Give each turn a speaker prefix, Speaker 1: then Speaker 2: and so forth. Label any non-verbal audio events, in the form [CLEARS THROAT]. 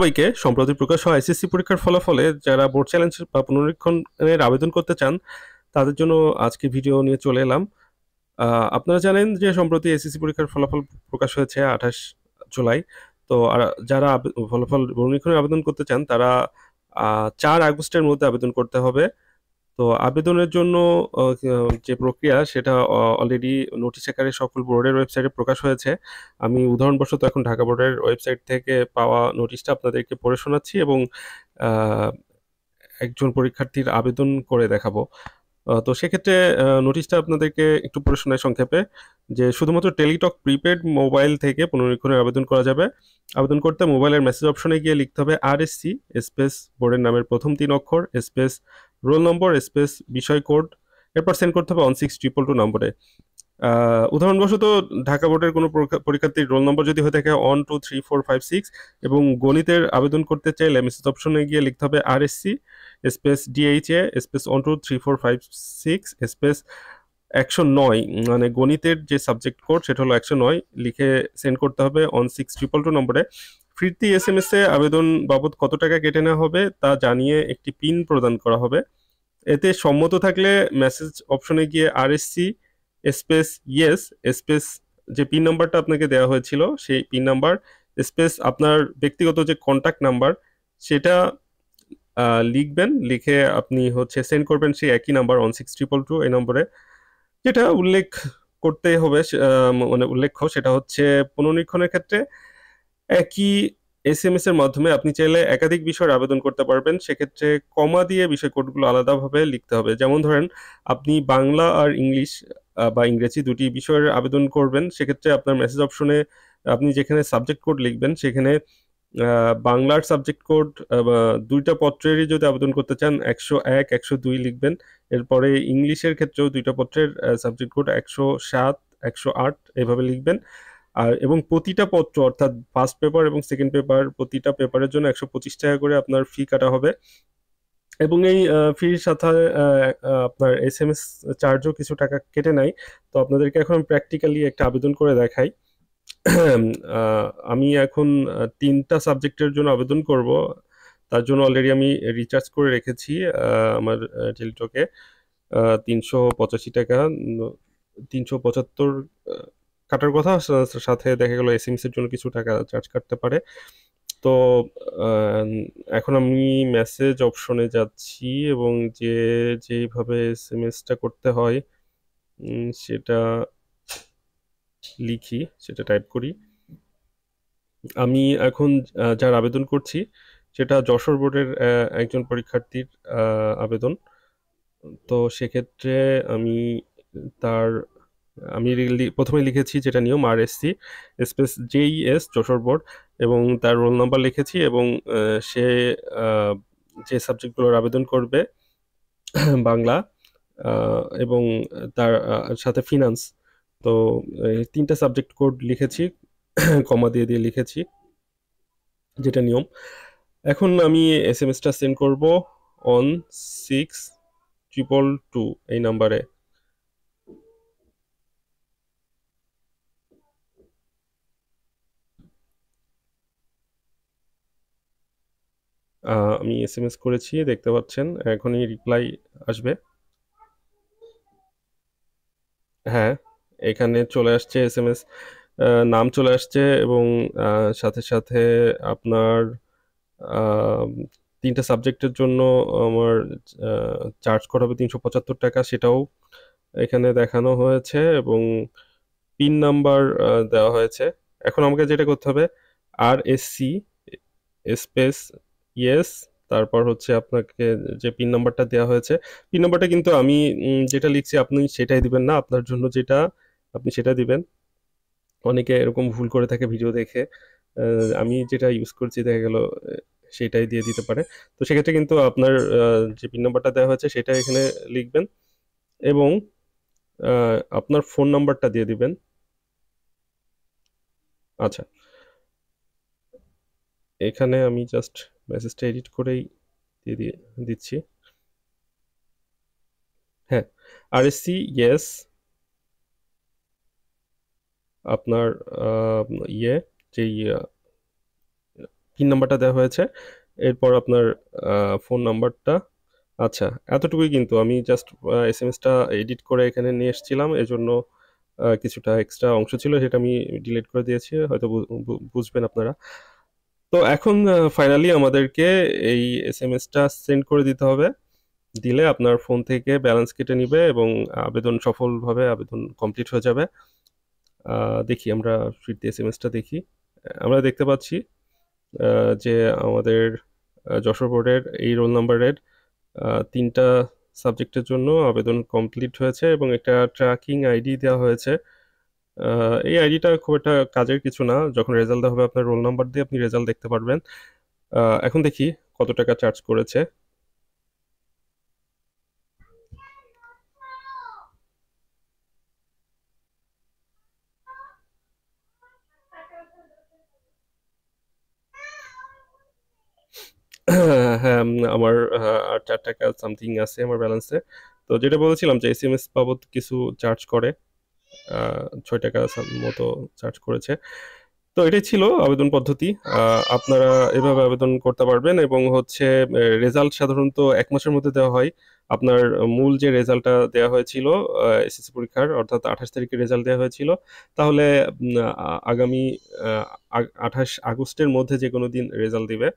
Speaker 1: সবাইকে সম্প্রতি প্রকাশ হওয়া এসএসসি পরীক্ষার ফলাফলে যারা বোর্ড চ্যালেঞ্জ বা পুনরীক্ষণের আবেদন করতে চান, তাদের জন্য আজকে ভিডিও নিয়ে চলে এলাম। আপনারা জানেন যে সম্প্রতি এসএসসি পরীক্ষার ফলাফল প্রকাশ হয়েছে আঠাশ জুলাই। তো যারা ফলাফল পুনরীক্ষণের আবেদন করতে চান, তারা চার আগস্টের মধ্যে আবেদন করতে হবে। তো আবেদনের জন্য যে প্রক্রিয়া সেটা অলরেডি নোটিশ আকারে সকল বোর্ডের ওয়েবসাইটে প্রকাশ হয়েছে। আমি উদাহরণবশত এখন ঢাকা বোর্ডের ওয়েবসাইট থেকে পাওয়া নোটিশটা আপনাদেরকে পড়ে শোনাচ্ছি এবং একজন পরীক্ষার্থীর আবেদন করে দেখাবো। তো সেক্ষেত্রে নোটিশটা আপনাদেরকে একটু পড়ে শোনায় সংক্ষেপে যে শুধুমাত্র টেলিটক প্রিপেড মোবাইল থেকে পুনরীক্ষণের আবেদন করা যাবে। আবেদন করতে মোবাইলের মেসেজ অপশনে গিয়ে লিখতে হবে আর এস সি স্পেস বোর্ডের নামের প্রথম তিন অক্ষর স্পেস রোল নম্বর, স্পেস, বিষয় কোড, এরপর সেন্ড করতে হবে অন সিক্স ট্রিপল টু নম্বরে। উদাহরণবশত ঢাকা বোর্ডের কোনো পরীক্ষার্থীর রোল নম্বর যদি হয়ে থাকে one two three four five six এবং গণিতের আবেদন করতে চাইলে মেসেজ অপশনে গিয়ে লিখতে হবে R S C space DHA space one two three four five six space একশো নয় মানে গণিতের যে সাবজেক্ট কোড সেটা হলো একশো নয়, লিখে সেন্ড করতে হবে অন সিক্স ট্রিপল টু নম্বরে। ফিরতি এস এম এস এ আবেদন বাবদ কত টাকা কেটে নেওয়া হবে তা জানিয়ে একটি পিন প্রদান করা হবে। এতে সম্মত থাকলে মেসেজ অপশনে গিয়ে আর স্পেস ইয়েস স্পেস যে পিন নাম্বারটা আপনাকে দেওয়া হয়েছিল, সেই পিন নাম্বার স্পেস আপনার ব্যক্তিগত যে কন্ট্যাক্ট নাম্বার, সেটা লিখবেন, লিখে আপনি হচ্ছে সেন্ড করবেন সেই একই number one six triple two এই নম্বরে। যেটা উল্লেখ করতে হবে মানে উল্লেখ্য সেটা হচ্ছে পুনরীক্ষণের ক্ষেত্রে একই এস এম এর মাধ্যমে আপনি চাইলে একাধিক বিষয়ের আবেদন করতে পারবেন। সেক্ষেত্রে কমা দিয়ে বিষয় কোডগুলো আলাদাভাবে লিখতে হবে। যেমন ধরেন, আপনি বাংলা আর ইংলিশ বা ইংরেজি দুটি বিষয়ের আবেদন করবেন। সেক্ষেত্রে আপনার মেসেজ অপশনে আপনি যেখানে সাবজেক্ট কোড লিখবেন, সেখানে বাংলার সাবজেক্ট কোড দুইটা পত্রেরই যদি আবেদন করতে চান, একশো এক, একশো দুই লিখবেন। এরপরে ইংলিশের ক্ষেত্রেও দুইটা পত্রের সাবজেক্ট কোড একশো সাত, একশো আট এভাবে লিখবেন। আর, এবং প্রতিটা পত্র, অর্থাৎ ফার্স্ট পেপার এবং সেকেন্ড পেপার প্রতিটা পেপারের জন্য একশো পঁচিশ টাকা করে আপনার ফি কাটা হবে। এবং এই ফির সাথে আপনার এস এম এস চার্জও কিছু টাকা কেটে নেয়। তো আপনাদেরকে এখন প্র্যাকটিক্যালি একটা আবেদন করে দেখাই। আমি এখন তিনটা সাবজেক্টের জন্য আবেদন করব। তার জন্য অলরেডি আমি রিচার্জ করে রেখেছি আমার টেলিটকে তিনশো পঁচাশি টাকা, তিনশো পঁচাত্তর কাটার কথা সাথে দেখা গেল এর জন্য কিছু টাকা চার্জ কাটতে পারে। তো এখন আমি মেসেজ অপশনে যাচ্ছি এবং যে, যেভাবে এসএমএসটা করতে হয় সেটা লিখি, সেটা টাইপ করি। আমি এখন যার আবেদন করছি, সেটা যশোর বোর্ডের একজন পরীক্ষার্থীর আবেদন। তো সেক্ষেত্রে আমি তার আমি প্রথমে লিখেছি যেটা নিয়ম, R S C, space JES Jessore board, এবং তার রোল নাম্বার লিখেছি, এবং সে যে সাবজেক্টগুলোর আবেদন করবে, [CLEARS THROAT] বাংলা এবং তার সাথে ফিনান্স। তো তিনটা সাবজেক্ট কোড লিখেছি, [CLEARS THROAT] কমা দিয়ে দিয়ে লিখেছি, যেটা নিয়ম। এখন আমি এস এম এসটা সেন্ড করব, অন সিক্স ট্রিপল টু, এই নাম্বারে। আমি এস এম এস করেছি, দেখতে পাচ্ছেন, এখনই রিপ্লাই আসবে। হ্যাঁ এখানে চলে আসছে এস এম এস নাম চলে আসছে এবং সাথে সাথে আপনার তিনটা সাবজেক্টের জন্য আমার চার্জ করা হবে তিনশো পঁচাত্তর টাকা, সেটাও এখানে দেখানো হয়েছে এবং পিন নাম্বার দেওয়া হয়েছে। এখন আমাকে যেটা করতে হবে R S C space yes তারপর হচ্ছে আপনাকে যে পিন নাম্বারটা দেওয়া হয়েছে পিন নাম্বারটা কিন্তু আমি যেটা লিখছি আপনি সেটাই দিবেন না, আপনার জন্য যেটা আপনি সেটা দিবেন। অনেকে এরকম ভুল করে থাকে ভিডিও দেখে আমি যেটা ইউজ করছি দেখা গেল সেটাই দিয়ে দিতে পারে। তো সেক্ষেত্রে কিন্তু আপনার যে পিন নাম্বারটা দেওয়া হয়েছে সেটা এখানে লিখবেন এবং আপনার ফোন নাম্বারটা দিয়ে দিবেন। আচ্ছা এখানে আমি জাস্ট মেসেজটা এডিট করেই দিয়ে দিয়ে দিচ্ছি। হ্যাঁ আর এস সি ইয়েস আপনার ইয়ে যে পিন নাম্বারটা দেওয়া হয়েছে, এরপর আপনার ফোন নাম্বারটা। আচ্ছা এতটুকুই কিন্তু, আমি জাস্ট এস এম এসটা এডিট করে এখানে নিয়ে এসেছিলাম, এজন্য কিছুটা এক্সট্রা অংশ ছিল, সেটা আমি ডিলিট করে দিয়েছি, হয়তো বুঝবেন আপনারা। তো এখন ফাইনালি আমাদেরকে এই এস এম এসটা সেন্ড করে দিতে হবে। দিলে আপনার ফোন থেকে ব্যালেন্স কেটে নিবে এবং আবেদন সফলভাবে আবেদন কমপ্লিট হয়ে যাবে। দেখি আমরা ফিরতি এস এম এসটা দেখি। আমরা দেখতে পাচ্ছি যে আমাদের যশোর বোর্ডের এই রোল নাম্বারের তিনটা সাবজেক্টের জন্য আবেদন কমপ্লিট হয়েছে এবং একটা ট্র্যাকিং আইডি দেওয়া হয়েছে। এই আইডিটা খুব একটা কাজের কিছু না। যখন রেজাল্ট দেওয়া হবে, আপনার রোল নাম্বার দিয়ে আপনি রেজাল্ট দেখতে পারবেন। এখন দেখি কত টাকা চার্জ করেছে। [CLEARS THROAT] হ্যাঁ আমার আর চার টাকা সামথিং আছে আমার ব্যালেন্সে তো যেটা বলেছিলাম যে এস এম এস বাবদ কিছু চার্জ করে। ছয় টাকা মতো চার্জ করেছে। তো এটাই ছিল আবেদন পদ্ধতি। আপনারা এভাবে আবেদন করতে পারবেন এবং হচ্ছে রেজাল্ট সাধারণত এক মাসের মধ্যে দেওয়া হয়। আপনার মূল যে রেজাল্টটা দেওয়া হয়েছিল এসএসসি পরীক্ষার, অর্থাৎ আঠাশ তারিখে রেজাল্ট দেওয়া হয়েছিল, তাহলে আগামী আঠাশ আগস্টের মধ্যে যে কোনো দিন রেজাল্ট দিবে।